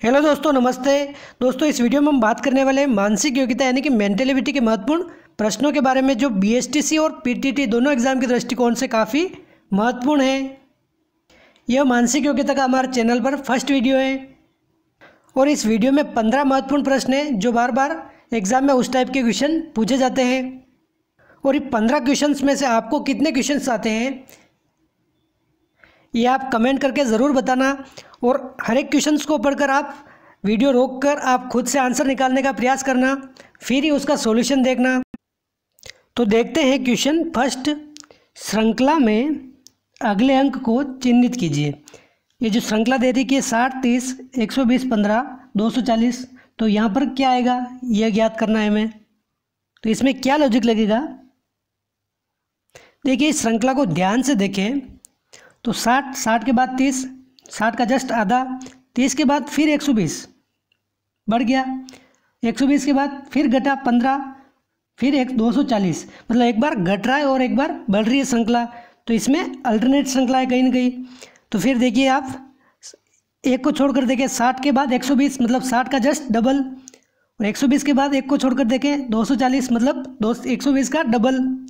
Hello दोस्तों, नमस्ते। दोस्तों, इस वीडियो में हम बात करने वाले हैं मानसिक योग्यता, यानी कि मेंटलिविटी के महत्वपूर्ण प्रश्नों के बारे में, जो बीएसटीसी और पीटीटी दोनों एग्ज़ाम के दृष्टिकोण से काफ़ी महत्वपूर्ण है। यह मानसिक योग्यता का हमारे चैनल पर फ़र्स्ट वीडियो है। और इस वीडियो में पंद्रह महत्वपूर्ण प्रश्न हैं, जो बार बार एग्ज़ाम में उस टाइप के क्वेश्चन पूछे जाते हैं। और ये पंद्रह क्वेश्चन में से आपको कितने क्वेश्चन आते हैं ये आप कमेंट करके ज़रूर बताना और हर एक क्वेश्चंस को पढ़कर आप वीडियो रोक कर आप खुद से आंसर निकालने का प्रयास करना, फिर ही उसका सॉल्यूशन देखना। तो देखते हैं क्वेश्चन फ़र्स्ट, श्रृंखला में अगले अंक को चिन्हित कीजिए। ये जो श्रृंखला दे रही कि साठ, तीस, एक सौ बीस, पंद्रह, दो सौ चालीस तो यहाँ पर क्या आएगा? यह ज्ञात करना है हमें। तो इसमें क्या लॉजिक लगेगा? देखिए, इस श्रृंखला को ध्यान से देखें। तो साठ साठ के बाद तीस साठ का जस्ट आधा, तीस के बाद फिर एक सौ बीस। बढ़ गया। एक सौ बीस के बाद फिर घटा पंद्रह, फिर एक, दो सौ चालीस। मतलब एक बार घट रहा है और एक बार बढ़ रही है श्रृंखला। तो इसमें अल्टरनेट श्रृंखला है कहीं ना कहीं। तो फिर देखिए आप, एक को छोड़कर देखें साठ के बाद एक सौ बीस मतलब साठ का जस्ट डबल। और एक सौ बीस के बाद एक को छोड़कर देखें दो सौ चालीस मतलब दो, एक सौ बीस का डबल।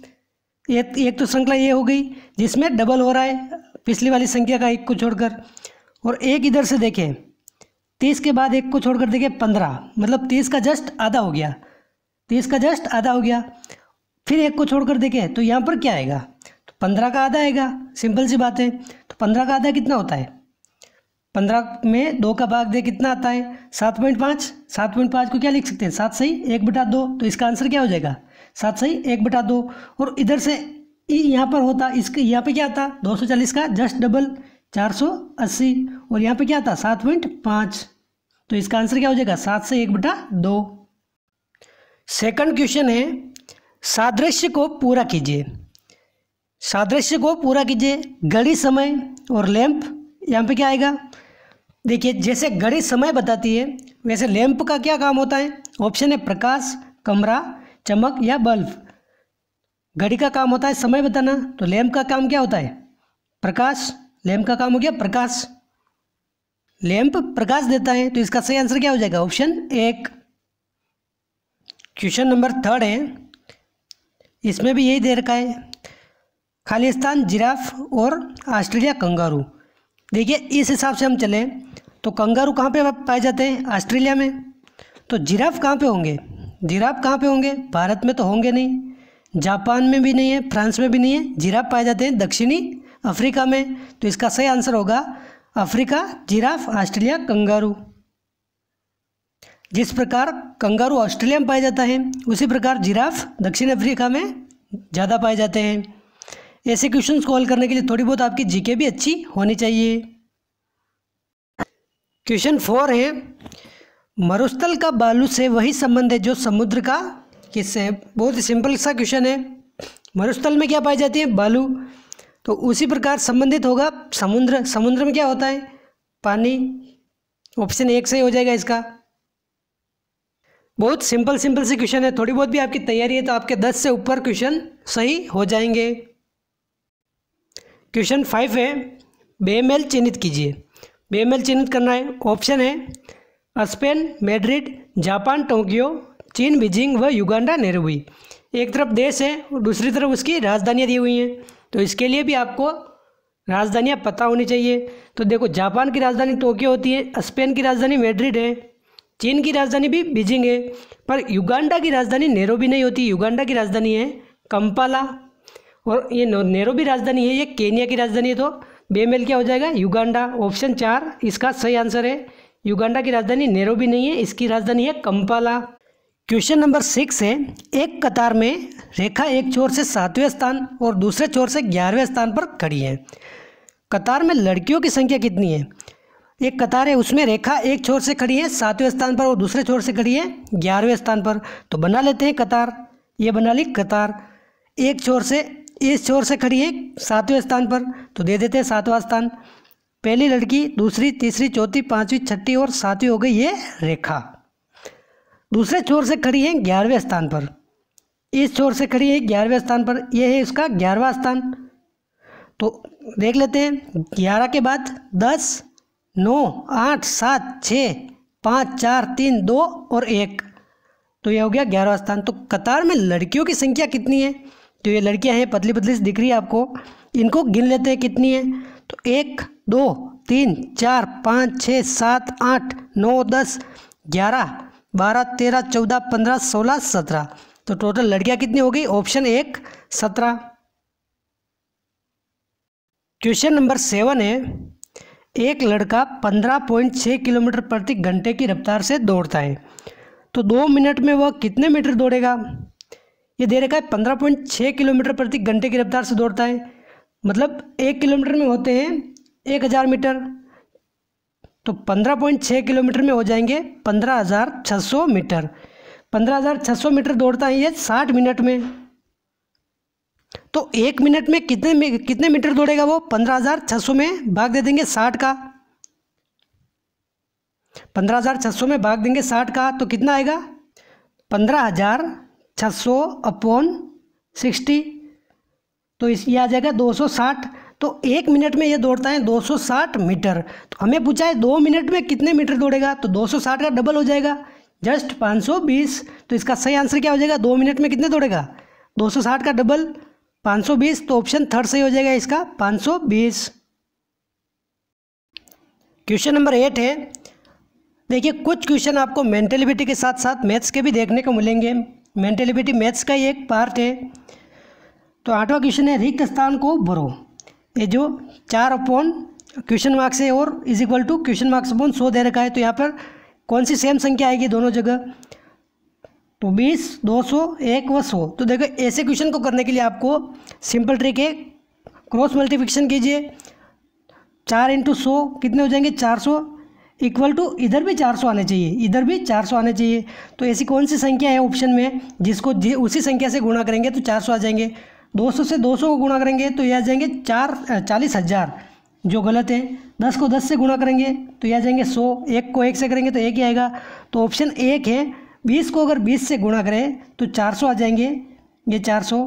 एक एक तो श्रृंखला ये हो गई, जिसमें डबल हो रहा है पिछली वाली संख्या का एक को छोड़कर, और एक इधर से देखें, तीस के बाद एक को छोड़कर देखें पंद्रह मतलब तीस का जस्ट आधा हो गया, तीस का जस्ट आधा हो गया, फिर एक को छोड़कर देखें तो यहाँ पर क्या आएगा? तो पंद्रह का आधा आएगा, सिंपल सी बात है तो पंद्रह का आधा कितना होता है? पंद्रह में दो का भाग दे कितना आता है? सात पॉइंट पाँच, सात पॉइंट पाँच को क्या लिख सकते हैं? सात सही, एक बटा दो तो इसका आंसर क्या हो जाएगा? सात सही, एक बटा दो, और इधर से यहाँ पर होता, इसके यहाँ पे क्या सौ चालीस का जस्ट डबल चार सौ अस्सी। और यहाँ पे क्या आता सात पॉइंट पाँच। तो इसका आंसर क्या हो जाएगा? सात से एक बटा दो। सेकंड क्वेश्चन है, सादृश्य को पूरा कीजिए। सादृश्य को पूरा कीजिए, घड़ी समय और लैंप। यहाँ पे क्या आएगा? देखिए, जैसे घड़ी समय बताती है, वैसे लैंप का क्या काम होता है? ऑप्शन है प्रकाश, कमरा, चमक या बल्ब। घड़ी का काम होता है, समय बताना। तो लैम्प का काम क्या होता है? प्रकाश। लैम्प का काम हो गया प्रकाश। लैम्प प्रकाश देता है तो इसका सही आंसर क्या हो जाएगा? ऑप्शन एक। क्वेश्चन नंबर थर्ड है। इसमें भी यही दे रखा है। खालिस्तान जिराफ और ऑस्ट्रेलिया कंगारू। देखिए, इस हिसाब से हम चलें तो कंगारू कहाँ पे पाए जाते हैं? ऑस्ट्रेलिया में। तो जिराफ कहाँ पे होंगे? जिराफ कहाँ पे होंगे? भारत में तो होंगे नहीं। जापान में भी नहीं है, फ्रांस में भी नहीं है जिराफ पाए जाते हैं दक्षिणी अफ्रीका में। तो इसका सही आंसर होगा अफ्रीका, जिराफ, ऑस्ट्रेलिया, कंगारू। जिस प्रकार कंगारू ऑस्ट्रेलिया में पाया जाता है, उसी प्रकार जिराफ दक्षिण अफ्रीका में ज़्यादा पाए जाते हैं। ऐसे क्वेश्चन सॉल्व करने के लिए थोड़ी बहुत आपकी जीके भी अच्छी होनी चाहिए। क्वेश्चन फोर है, मरुस्थल का बालू से वही संबंध है जो समुद्र का किससे बहुत ही सिंपल सा क्वेश्चन है। मरुस्थल में क्या पाई जाती है? बालू। तो उसी प्रकार संबंधित होगा। समुद्र। समुद्र में क्या होता है? पानी। ऑप्शन एक से ही जाएगा इसका। बहुत सिंपल सिंपल से क्वेश्चन है। थोड़ी बहुत भी आपकी तैयारी है तो आपके दस से ऊपर क्वेश्चन सही हो जाएँगे। क्वेश्चन फाइव है। बेमेल चिन्हित कीजिए। बेमेल चिन्हित करना है। ऑप्शन है। स्पेन, मैड्रिड, जापान, टोक्यो चीन, बीजिंग व युगांडा नेरुबी एक तरफ़ देश है और दूसरी तरफ़ उसकी राजधानियाँ दी हुई हैं। तो इसके लिए भी आपको राजधानियाँ पता होनी चाहिए। तो देखो, जापान की राजधानी टोक्यो होती है, स्पेन की राजधानी मेड्रिड है, चीन की राजधानी भी बीजिंग है। पर युगांडा की राजधानी नेरोबी नहीं होती, युगांडा की राजधानी है कंपाला। और ये नेरोबी राजधानी है, ये केनिया की राजधानी है तो बेमेल क्या हो जाएगा? युगांडा, ऑप्शन चार, इसका सही आंसर है, युगांडा की राजधानी नेरोबी नहीं है, इसकी राजधानी है कंपाला। क्वेश्चन नंबर सिक्स है, एक कतार में रेखा एक छोर से सातवें स्थान और दूसरे छोर से ग्यारहवें स्थान पर खड़ी है। कतार में लड़कियों की संख्या कितनी है? एक कतार है, उसमें रेखा एक छोर से खड़ी है, सातवें स्थान पर और दूसरे छोर से खड़ी है, ग्यारहवें स्थान पर। तो बना लेते हैं कतार, ये बना ली कतार। एक छोर से, इस छोर से खड़ी है, सातवें स्थान पर। तो दे देते हैं सातवां स्थान। पहली लड़की, दूसरी, तीसरी, चौथी, पाँचवीं, छठी और सातवीं हो गई ये रेखा। दूसरे छोर से खड़ी है ग्यारहवें स्थान पर। इस छोर से खड़ी है ग्यारहवें स्थान पर, यह है इसका ग्यारहवा स्थान। तो देख लेते हैं, ग्यारह के बाद दस, नौ, आठ, सात छ पाँच, चार, तीन, दो और एक। तो यह हो गया ग्यारहवा स्थान। तो कतार में लड़कियों की संख्या कितनी है? तो ये लड़कियाँ हैं पतली पतली दिख रही है आपको। इनको गिन लेते हैं कितनी है? तो एक, दो, तीन, चार, पाँच छः सात, आठ, नौ, दस, ग्यारह बारह, तेरह, चौदह, पंद्रह, सोलह, सत्रह। तो टोटल लड़कियाँ कितनी हो गई ऑप्शन एक, सत्रह। क्वेश्चन नंबर सेवन है। एक लड़का पंद्रह पॉइंट छः किलोमीटर प्रति घंटे की रफ्तार से दौड़ता है। तो दो मिनट में वह कितने मीटर दौड़ेगा? ये दे रखा है पंद्रह पॉइंट छः किलोमीटर प्रति घंटे की रफ्तार से दौड़ता है। मतलब एक किलोमीटर में होते हैं एक हज़ार मीटर। तो पंद्रह पॉइंट छः किलोमीटर में हो जाएँगे पंद्रह हज़ार छः सौ मीटर। पंद्रह हज़ार छः सौ मीटर दौड़ता है ये साठ मिनट में। तो एक मिनट में कितने कितने मीटर दौड़ेगा वो? पंद्रह हज़ार छः सौ में भाग दे देंगे साठ का। पंद्रह हज़ार छः सौ में भाग देंगे साठ का तो कितना आएगा? पंद्रह हज़ार छः सौ अपॉन सिक्सटी। तो इस, ये आ जाएगा दो सौ साठ। तो एक मिनट में ये दौड़ता है दो सौ साठ मीटर। तो हमें पूछा है, दो मिनट में कितने मीटर दौड़ेगा? तो दो सौ साठ का डबल हो जाएगा। जस्ट पाँच सौ बीस। तो इसका सही आंसर क्या हो जाएगा? दो मिनट में कितने दौड़ेगा? दो सौ साठ का डबल पाँच सौ बीस। तो ऑप्शन थर्ड सही हो जाएगा इसका, पाँच सौ बीस। क्वेश्चन नंबर एट है। देखिए, कुछ क्वेश्चन आपको मेंटेलिबिटी के साथ साथ मैथ्स के भी देखने को मिलेंगे। मेंटेलिबिटी मैथ्स का ही एक पार्ट है। तो आठवां क्वेश्चन है, रिक्त स्थान को भरो। ये जो चार अपॉन क्वेश्चन मार्क्स है और is equal to question marks upon सौ दे रखा है तो यहाँ पर कौन सी सेम संख्या आएगी दोनों जगह? तो बीस, दो सौ, एक व सौ। तो देखो, ऐसे क्वेश्चन को करने के लिए आपको सिंपल ट्रिक है। क्रॉस मल्टीप्लिकेशन कीजिए। चार इंटू सौ कितने हो जाएँगे? चार सौ। इक्वल टू इधर भी 400 आने चाहिए। इधर भी 400 आने चाहिए। तो ऐसी कौन सी संख्या है ऑप्शन में, जिसको उसी संख्या से गुणा करेंगे तो 400 आ जाएँगे। 200 से 200 को गुणा करेंगे तो यह आ जाएँगे चार चालीस हज़ार। जो गलत है, दस को दस से गुणा करेंगे तो यह आ जाएँगे सौ। एक को एक से करेंगे तो एक ही आएगा। तो ऑप्शन एक है, बीस को अगर बीस से गुणा करें तो चार सौ आ जाएँगे, ये चार सौ।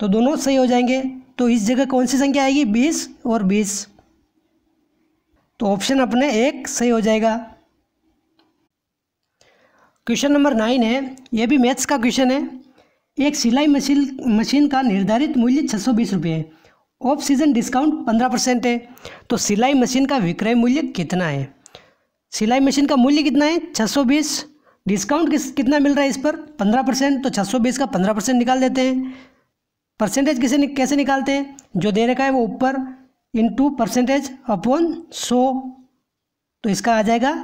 तो दोनों सही हो जाएँगे। तो इस जगह कौन सी संख्या आएगी? बीस और बीस। तो ऑप्शन अपने एक सही हो जाएगा। क्वेश्चन नंबर नाइन है यह भी मैथ्स का क्वेश्चन है। एक सिलाई मशीन मशीन का निर्धारित मूल्य छः सौ बीस रुपये है। ऑफ़ सीज़न डिस्काउंट पंद्रह परसेंट है। तो सिलाई मशीन का विक्रय मूल्य कितना है? सिलाई मशीन का मूल्य कितना है? छः सौ बीस। डिस्काउंट किस, कितना मिल रहा है इस पर? पंद्रह परसेंट। तो छः सौ बीस का पंद्रह परसेंट निकाल देते हैं। परसेंटेज किसे कैसे निकालते हैं? जो दे रखा है वो ऊपर इंटू परसेंटेज अपॉन सौ। तो इसका आ जाएगा।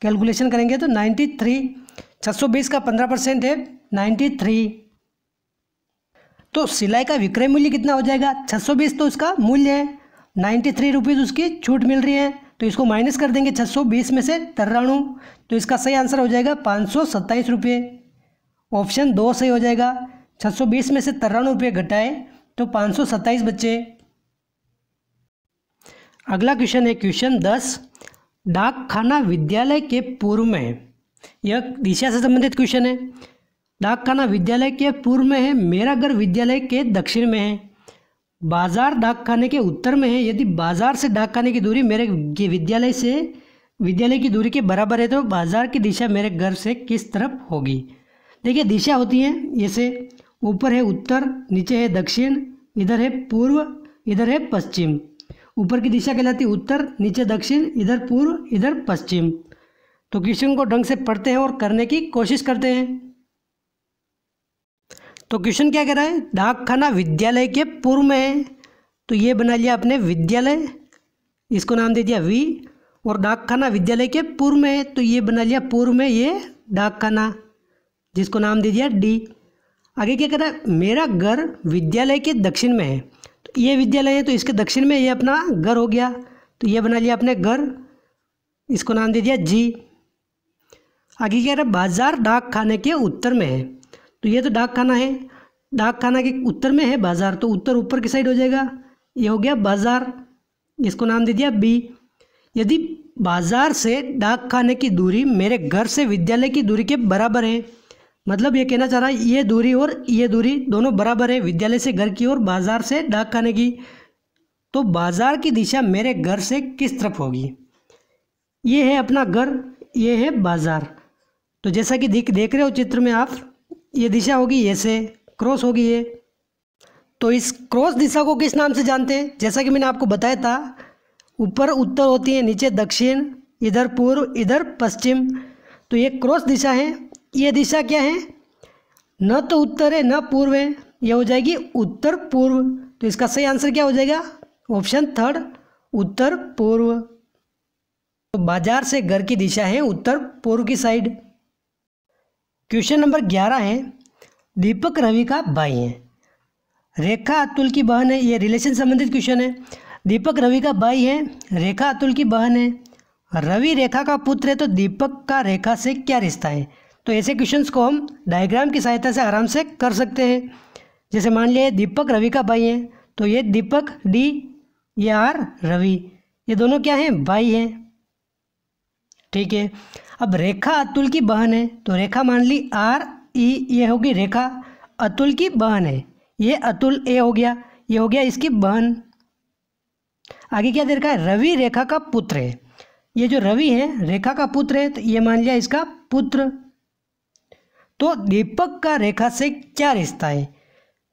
कैलकुलेशन करेंगे तो नाइन्टी थ्री छः सौ बीस का पंद्रह परसेंट है। नाइन्टी थ्री तो सिलाई का विक्रय मूल्य कितना हो जाएगा? छः सौ बीस तो उसका मूल्य है। नाइन्टी थ्री रुपीज़ उसकी छूट मिल रही है। तो इसको माइनस कर देंगे छः सौ बीस में से तर्राणु तो इसका सही आंसर हो जाएगा पाँच सौ सत्ताईस रुपये। ऑप्शन दो सही हो जाएगा। छः सौ बीस में से तर्राणु रुपये घटाए तो पाँच सौ सत्ताईस बच्चे अगला क्वेश्चन है, क्वेश्चन दस। डाक खाना विद्यालय के पूर्व में यह दिशा से संबंधित क्वेश्चन है। डाक खाना विद्यालय के पूर्व में है, मेरा घर विद्यालय के दक्षिण में है। बाज़ार डाकखाने के उत्तर में है। यदि बाज़ार से डाक खाने की दूरी मेरे विद्यालय से, विद्यालय की दूरी के बराबर है तो बाज़ार की दिशा मेरे घर से किस तरफ़ होगी? देखिए, दिशा होती है, जैसे ऊपर है उत्तर, नीचे है दक्षिण, इधर है पूर्व, इधर है पश्चिम। ऊपर की दिशा कहलाती है उत्तर, नीचे दक्षिण, इधर पूर्व, इधर पश्चिम। तो क्वेश्चन को ढंग से पढ़ते हैं और करने की कोशिश करते हैं। तो क्वेश्चन क्या कह रहा है? डाक खाना विद्यालय के पूर्व में है। तो ये बना लिया आपने विद्यालय, इसको नाम दे दिया वी, और डाक खाना विद्यालय के पूर्व में है। तो ये बना लिया पूर्व में ये डाक खाना जिसको नाम दे दिया डी। आगे क्या कह रहा है? मेरा घर विद्यालय के दक्षिण में है। तो ये विद्यालय है तो इसके दक्षिण में ये अपना घर हो गया। तो ये बना लिया अपने घर, इसको नाम दे दिया जी। आगे कह रहा है? बाज़ार डाक खाने के उत्तर में है। तो ये तो डाक खाना है। डाक खाना के उत्तर में है बाज़ार तो उत्तर ऊपर की साइड हो जाएगा। ये हो गया बाज़ार इसको नाम दे दिया बी यदि बाज़ार से डाक खाने की दूरी मेरे घर से विद्यालय की दूरी के बराबर है मतलब ये कहना चाह रहा है, ये दूरी और ये दूरी दोनों बराबर है विद्यालय से घर की और बाज़ार से डाक खाने की तो बाज़ार की दिशा मेरे घर से किस तरफ़ होगी? ये है अपना घर, ये है बाज़ार। तो जैसा कि देख देख रहे हो चित्र में आप ये दिशा होगी ये से क्रॉस होगी ये। तो इस क्रॉस दिशा को किस नाम से जानते हैं? जैसा कि मैंने आपको बताया था, ऊपर उत्तर होती है, नीचे दक्षिण, इधर पूर्व, इधर पश्चिम। तो ये क्रॉस दिशा है। ये दिशा क्या है? न तो उत्तर है, न पूर्व है। ये हो जाएगी उत्तर पूर्व। तो इसका सही आंसर क्या हो जाएगा? ऑप्शन थर्ड उत्तर पूर्व। तो बाज़ार से घर की दिशा है, उत्तर पूर्व की साइड क्वेश्चन नंबर ग्यारह है, दीपक रवि का भाई है। रेखा अतुल की बहन है, ये रिलेशन संबंधित क्वेश्चन है। दीपक रवि का भाई है, रेखा अतुल की बहन है। रवि रेखा का पुत्र है तो दीपक का रेखा से क्या रिश्ता है? तो ऐसे क्वेश्चंस को हम डायग्राम की सहायता से आराम से कर सकते हैं। जैसे मान लिया, दीपक रवि का भाई है तो ये दीपक, डी, ये आर, रवि, ये दोनों क्या हैं? भाई हैं। ठीक है अब रेखा अतुल की बहन है तो रेखा मान ली आर, ई, ये होगी रेखा, अतुल की बहन है, ये अतुल, ए हो गया, ये हो गया इसकी बहन। आगे क्या दे रखा है? रवि रेखा का पुत्र है। ये जो रवि है, रेखा का पुत्र है तो ये मान लिया इसका पुत्र। तो दीपक का रेखा से क्या रिश्ता है?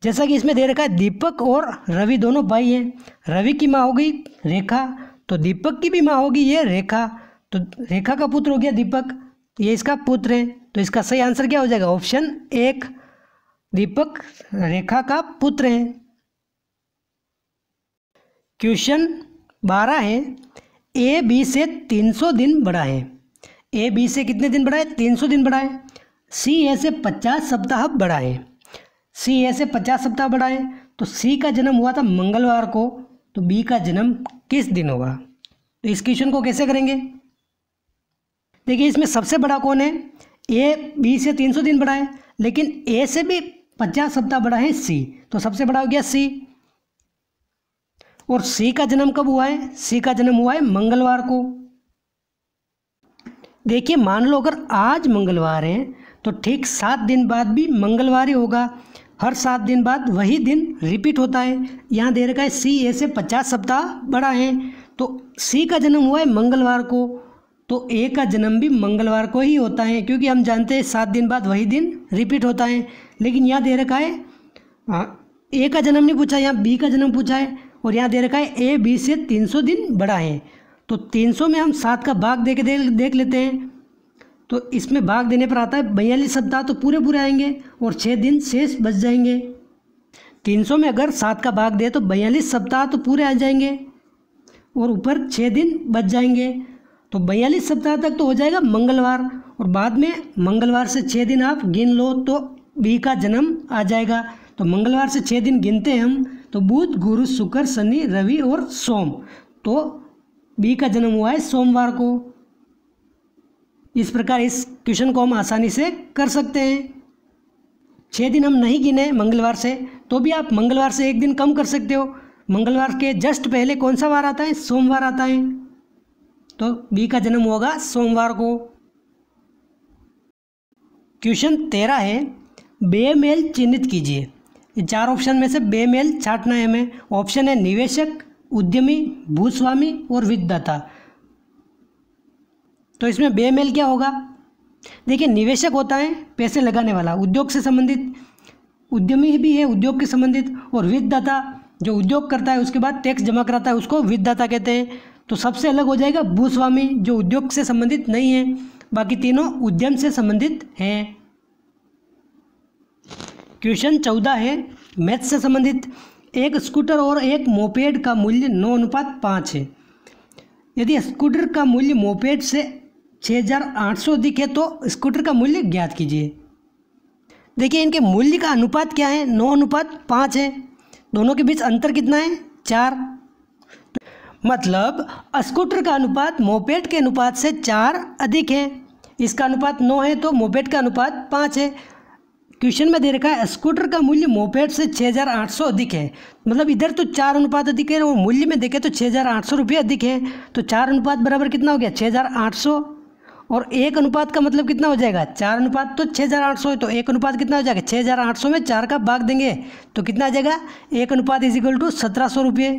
जैसा कि इसमें दे रखा है, दीपक और रवि दोनों भाई हैं। रवि की माँ होगी रेखा तो दीपक की भी माँ होगी ये रेखा। तो रेखा का पुत्र हो गया दीपक। ये इसका पुत्र है तो इसका सही आंसर क्या हो जाएगा? ऑप्शन एक, दीपक रेखा का पुत्र है। क्वेश्चन बारह है, ए, बी से तीन सौ दिन बड़ा है। ए, बी से कितने दिन बड़ा है? तीन सौ दिन बड़ा है। सी, ए से पचास सप्ताह बड़ा है। सी, ए से पचास सप्ताह बड़ा है। तो सी का जन्म हुआ था मंगलवार को तो बी का जन्म किस दिन होगा? तो इस क्वेश्चन को कैसे करेंगे? देखिए, इसमें सबसे बड़ा कौन है? ए, बी से तीन सौ दिन बड़ा है, लेकिन ए से भी पचास सप्ताह बड़ा है सी। तो सबसे बड़ा हो गया सी। और सी का जन्म कब हुआ है? सी का जन्म हुआ है मंगलवार को। देखिए, मान लो अगर आज मंगलवार है तो ठीक सात दिन बाद भी मंगलवार ही होगा। हर सात दिन बाद वही दिन रिपीट होता है। यहाँ दे रखा है सी, ए से पचास सप्ताह बड़ा है। तो सी का जन्म हुआ है मंगलवार को। तो ए का जन्म भी मंगलवार को ही होता है, क्योंकि हम जानते हैं सात दिन बाद वही दिन रिपीट होता है। लेकिन यहाँ दे रखा है ए का जन्म नहीं पूछा, यहाँ बी का जन्म पूछा है, और यहाँ दे रखा है ए बी से तीन सौ दिन बड़ा है। तो तीन सौ में हम सात का भाग दे के देख देख लेते हैं। तो इसमें भाग देने पर आता है, बयालीस सप्ताह तो पूरे पूरे आएँगे, और छः दिन शेष बच जाएँगे। तीन सौ में अगर सात का भाग दे तो बयालीस सप्ताह तो पूरे आ जाएँगे, और ऊपर छः दिन बच जाएँगे। तो बयालीस सप्ताह तक तो हो जाएगा मंगलवार, और बाद में मंगलवार से छः दिन आप गिन लो तो बी का जन्म आ जाएगा। तो मंगलवार से छः दिन गिनते हैं हम तो बुध, गुरु, शुक्र, शनि, रवि और सोम। तो बी का जन्म हुआ है सोमवार को। इस प्रकार इस क्वेश्चन को हम आसानी से कर सकते हैं। छः दिन हम नहीं गिने मंगलवार से तो भी आप मंगलवार से एक दिन कम कर सकते हो। मंगलवार के जस्ट पहले कौन सा वार आता है? सोमवार आता है। तो बी का जन्म होगा सोमवार को। क्वेश्चन तेरह है, बेमेल चिन्हित कीजिए। चार ऑप्शन में से बेमेल छाटना है हमें। ऑप्शन है निवेशक, उद्यमी, भूस्वामी और विददाता तो इसमें बेमेल क्या होगा? देखिए, निवेशक होता है पैसे लगाने वाला, उद्योग से संबंधित। उद्यमी भी है, उद्योग के संबंधित। और विददाता जो उद्योग करता है, उसके बाद टैक्स जमा कराता है, उसको विददाता कहते हैं। तो सबसे अलग हो जाएगा भूस्वामी, जो उद्योग से संबंधित नहीं है, बाकी तीनों उद्यम से संबंधित हैं। क्वेश्चन चौदह है, मैथ से संबंधित। एक स्कूटर और एक मोपेड का मूल्य नौ अनुपात पाँच है। यदि स्कूटर का मूल्य मोपेड से छः हज़ार आठ सौ अधिक है तो स्कूटर का मूल्य ज्ञात कीजिए। देखिए, इनके मूल्य का अनुपात क्या है? नौ अनुपात पाँच है। दोनों के बीच अंतर कितना है? चार। मतलब स्कूटर का अनुपात मोपेट के अनुपात से चार अधिक है। इसका अनुपात नौ है तो मोपेट का अनुपात पाँच है। क्वेश्चन में दे रखा है स्कूटर का मूल्य मोपेट से छः हज़ार आठ सौ अधिक है। मतलब इधर तो चार अनुपात अधिक है, और मूल्य में देखें तो छः हज़ार आठ सौ रुपये अधिक है। तो चार अनुपात बराबर कितना हो गया? छः हज़ार आठ सौ। और एक अनुपात का मतलब कितना हो जाएगा? चार अनुपात तो छः हज़ार आठ सौ है तो एक अनुपात कितना हो जाएगा? छः हज़ार आठ सौ में चार का भाग देंगे तो कितना आ जाएगा? एक अनुपात इज़ इक्वल टू सत्रह सौ रुपये।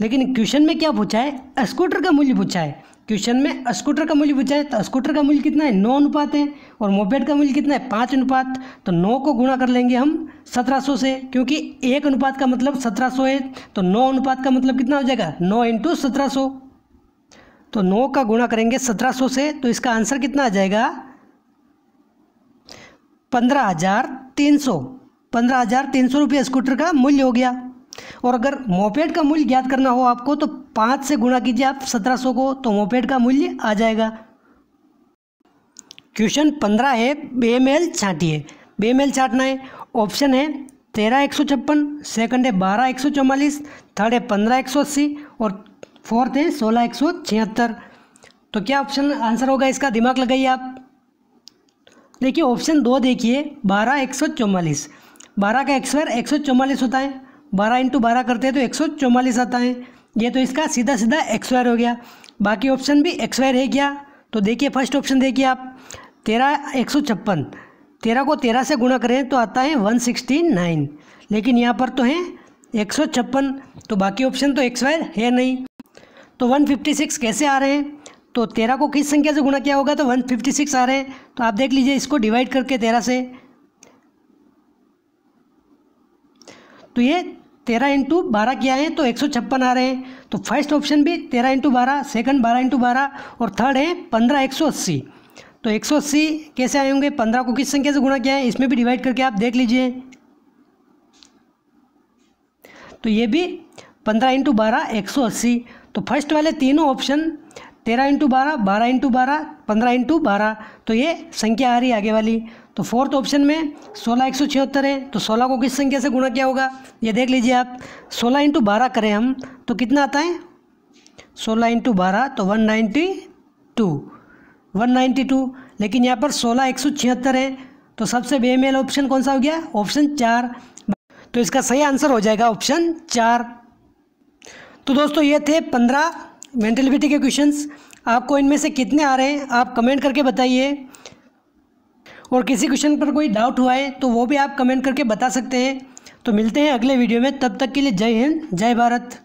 लेकिन क्वेश्चन में क्या पूछा है? स्कूटर का मूल्य पूछा है। क्वेश्चन में स्कूटर का मूल्य पूछा है तो स्कूटर का मूल्य कितना है? नौ अनुपात है। और मोपेड का मूल्य कितना है? पाँच अनुपात। तो नौ को गुणा कर लेंगे हम सत्रह सौ से, क्योंकि एक अनुपात का मतलब सत्रह सौ है। तो नौ अनुपात का मतलब कितना हो जाएगा? नौ इंटू सत्रह सौ। तो नौ का गुणा करेंगे सत्रह सौ से तो इसका आंसर कितना आ जाएगा? पंद्रह हज़ार तीन सौ। पंद्रह हज़ार तीन सौ रुपये स्कूटर का मूल्य हो गया। और अगर मोपेड का मूल्य ज्ञात करना हो आपको तो पाँच से गुणा कीजिए आप सत्रह सौ को तो मोपेड का मूल्य आ जाएगा। क्वेश्चन पंद्रह है बेमेल छाटिए बेमेल छाटना है, ऑप्शन है तेरह एक सौ छप्पन, सेकेंड है बारह एक सौ चौवालीस, थर्ड है पंद्रह एक सौ अस्सी, और फोर्थ है सोलह एक सौ छिहत्तर। तो क्या ऑप्शन आंसर होगा इसका? दिमाग लगाइए आप। देखिए, ऑप्शन दो देखिए, बारह एक सौ चौवालीस। बारह का एक्सवायर एक सौ चौवालीस होता है। बारह इंटू बारह करते हैं तो एक सौ चौवालीस आता है। ये तो इसका सीधा सीधा एक्सवायर हो गया। बाकी ऑप्शन भी एक्सवायर है क्या? तो देखिए फ़र्स्ट ऑप्शन देखिए आप। तेरह, एक सौ छप्पन। तेरह को तेरह से गुणा करें तो आता है वन सिक्सटी नाइन लेकिन यहाँ पर तो है एक सौ छप्पन। तो बाकी ऑप्शन तो एक्सवायर है नहीं। तो वन फिफ्टी सिक्स कैसे आ रहे हैं? तो तेरह को किस संख्या से गुणा किया होगा? तो वन फिफ्टी सिक्स आ रहे हैं। तो आप देख लीजिए, इसको डिवाइड करके तेरह से तो ये तेरह इंटू बारह किया है? तो एक सौ छप्पन आ रहे हैं। तो फ़र्स्ट ऑप्शन भी तेरह इंटू बारह सेकंड बारह इंटू बारह, और थर्ड है पंद्रह एक सौ अस्सी। तो एक सौ अस्सी कैसे आए होंगे? पंद्रह को किस संख्या से गुणा किया है? इसमें भी डिवाइड करके आप देख लीजिए। तो ये भी पंद्रह इंटू बारह, एक सौ अस्सी। तो फ़र्स्ट वाले तीनों ऑप्शन तेरह इंटू बारह बारह इंटू बारह, पंद्रह इंटू बारह। तो ये संख्या आ रही आगे वाली। तो फोर्थ ऑप्शन में सोलह, एक सौ छिहत्तर है तो सोलह को किस संख्या से गुणा किया होगा? ये देख लीजिए आप, सोलह इंटू बारह करें हम तो कितना आता है? सोलह इंटू बारह तो one ninety two one ninety two लेकिन यहाँ पर सोलह, एक सौ छिहत्तर है तो सबसे बेमेल ऑप्शन कौन सा हो गया? ऑप्शन चार। तो इसका सही आंसर हो जाएगा ऑप्शन चार। तो दोस्तों, ये थे पंद्रह मेंटलिविटी के क्वेश्चंस आपको इनमें से कितने आ रहे हैं, आप कमेंट करके बताइए। और किसी क्वेश्चन पर कोई डाउट हुआ है तो वो भी आप कमेंट करके बता सकते हैं। तो मिलते हैं अगले वीडियो में, तब तक के लिए जय हिंद, जय भारत।